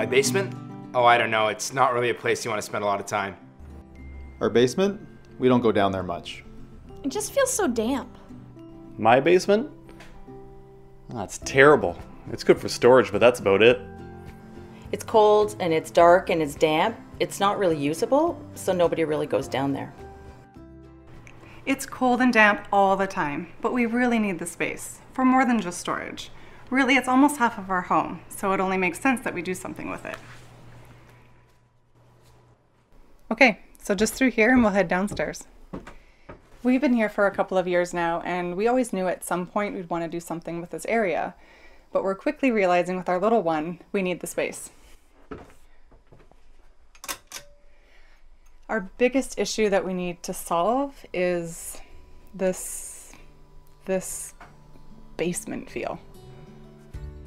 My basement? Oh, I don't know. It's not really a place you want to spend a lot of time. Our basement? We don't go down there much. It just feels so damp. My basement? That's terrible. It's good for storage, but that's about it. It's cold and it's dark and it's damp. It's not really usable, so nobody really goes down there. It's cold and damp all the time, but we really need the space for more than just storage. Really, it's almost half of our home, so it only makes sense that we do something with it. Okay, so just through here and we'll head downstairs. We've been here for a couple of years now, and we always knew at some point we'd want to do something with this area, but we're quickly realizing with our little one, we need the space. Our biggest issue that we need to solve is this this basement feel.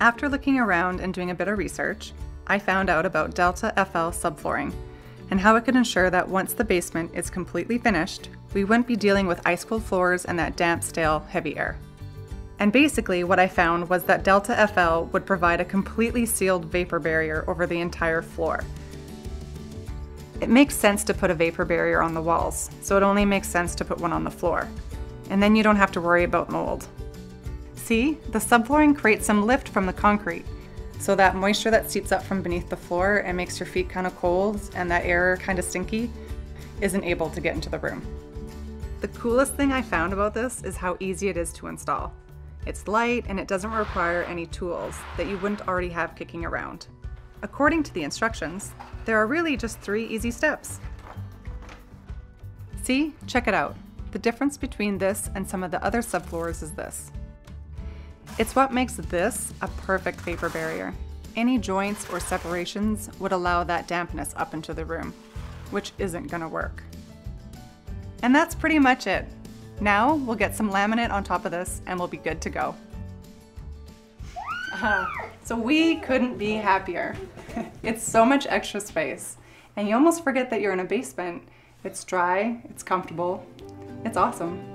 After looking around and doing a bit of research, I found out about Delta FL subflooring and how it could ensure that once the basement is completely finished, we wouldn't be dealing with ice cold floors and that damp, stale, heavy air. And basically, what I found was that Delta FL would provide a completely sealed vapor barrier over the entire floor. It makes sense to put a vapor barrier on the walls, so it only makes sense to put one on the floor. And then you don't have to worry about mold. See, the subflooring creates some lift from the concrete, so that moisture that seeps up from beneath the floor and makes your feet kind of cold and that air kind of stinky isn't able to get into the room. The coolest thing I found about this is how easy it is to install. It's light and it doesn't require any tools that you wouldn't already have kicking around. According to the instructions, there are really just three easy steps. See, check it out. The difference between this and some of the other subfloors is this. It's what makes this a perfect vapor barrier. Any joints or separations would allow that dampness up into the room, which isn't gonna work. And that's pretty much it. Now we'll get some laminate on top of this and we'll be good to go. Uh, so we couldn't be happier. it's so much extra space and you almost forget that you're in a basement. It's dry, it's comfortable, it's awesome.